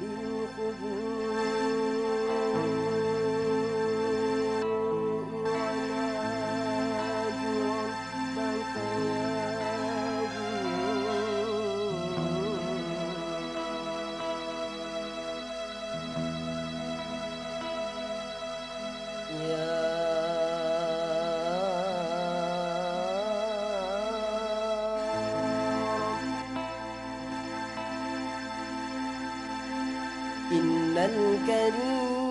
بالخلود الكريم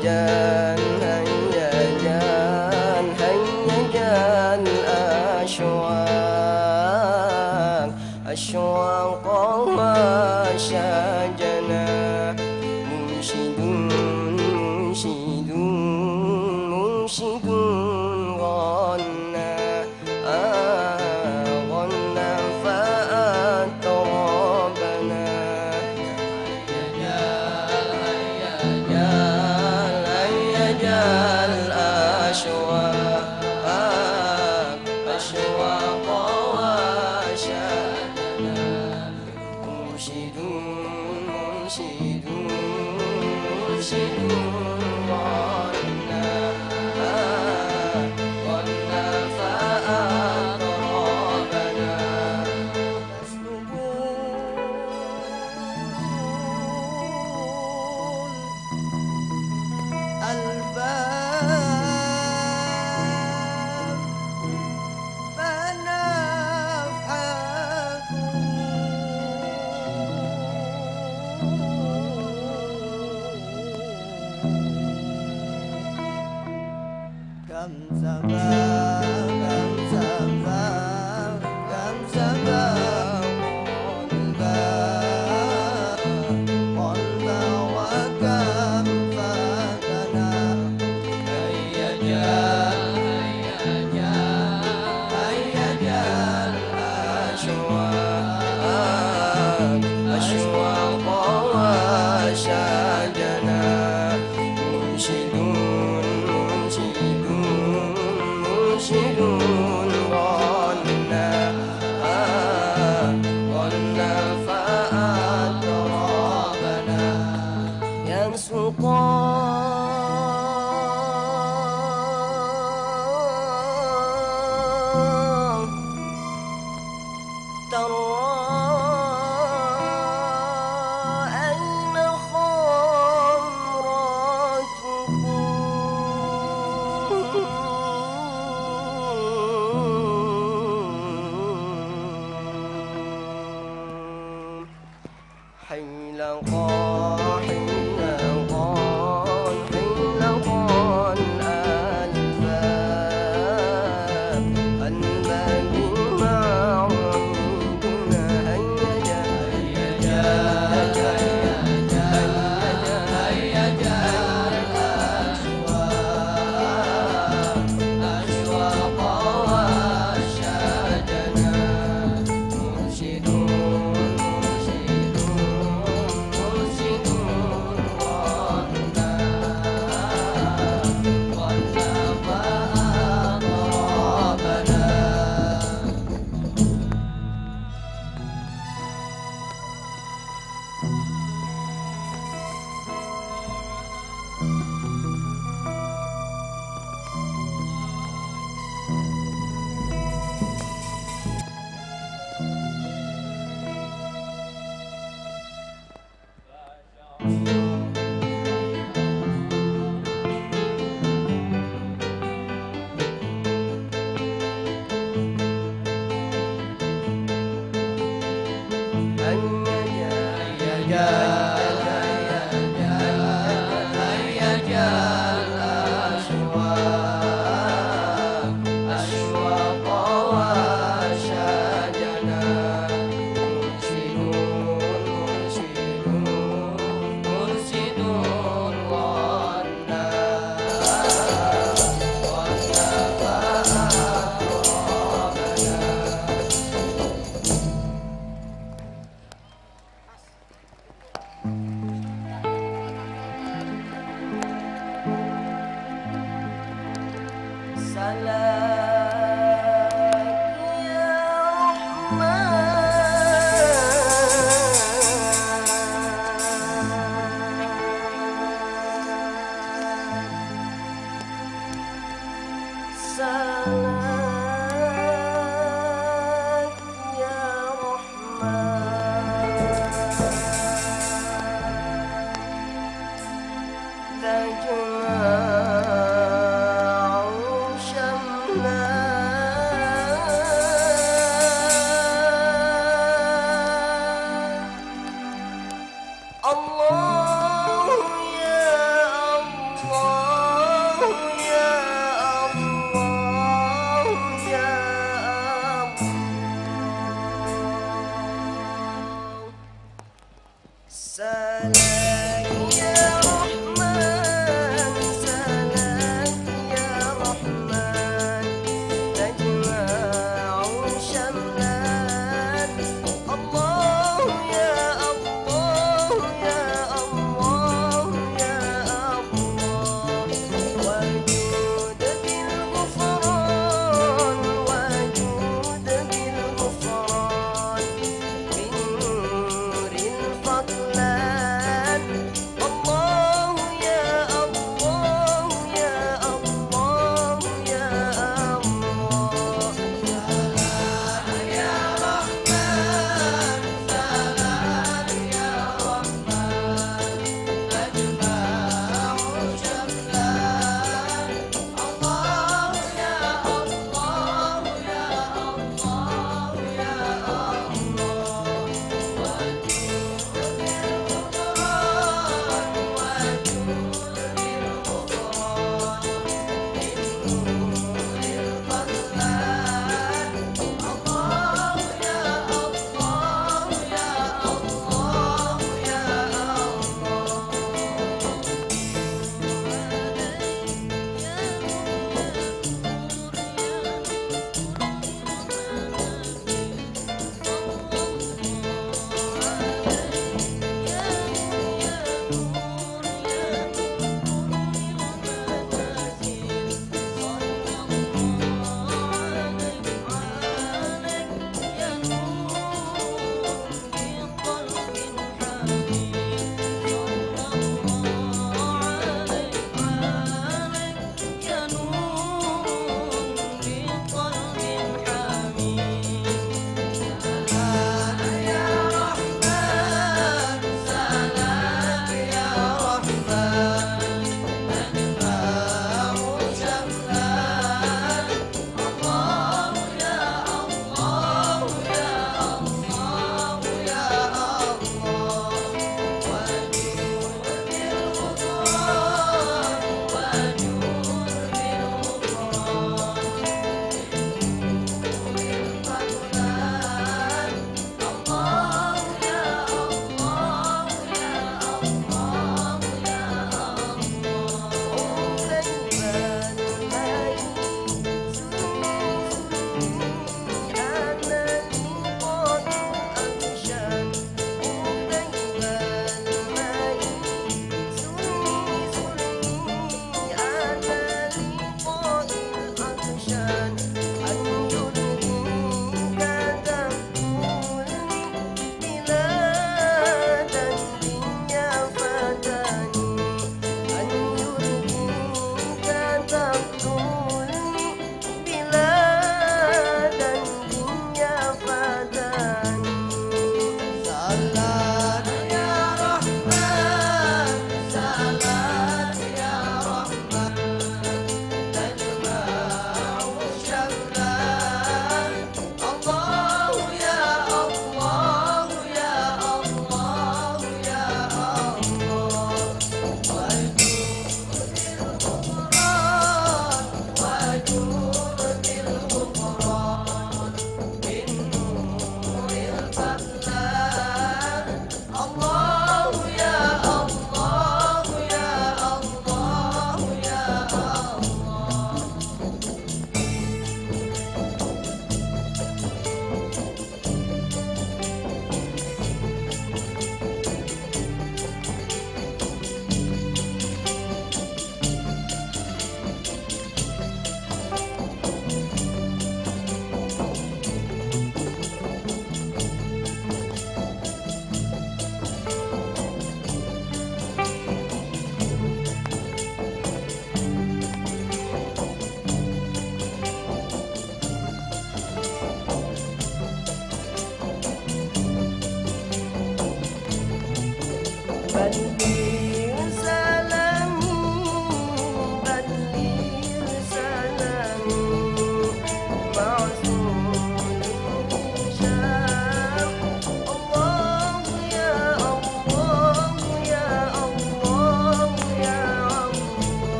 jangan wash away. love. Salam